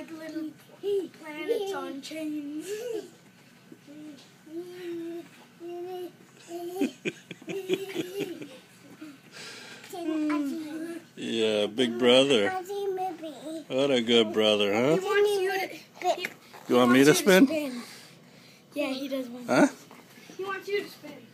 like little planets on chains. yeah, big brother. What a good brother, huh? He wants you to. You want me to spin? Yeah, he does want. Huh? He wants you to Spin.